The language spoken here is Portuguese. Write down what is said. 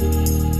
Música